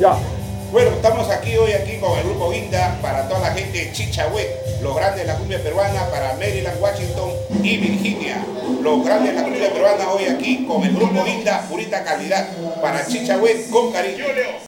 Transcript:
Ya. Bueno, estamos aquí hoy aquí con el grupo Guinda para toda la gente de Chichahue, los grandes de la cumbia peruana para Maryland, Washington y Virginia. Los grandes de la cumbia peruana hoy aquí con el grupo Guinda, purita calidad para Chichahue con cariño.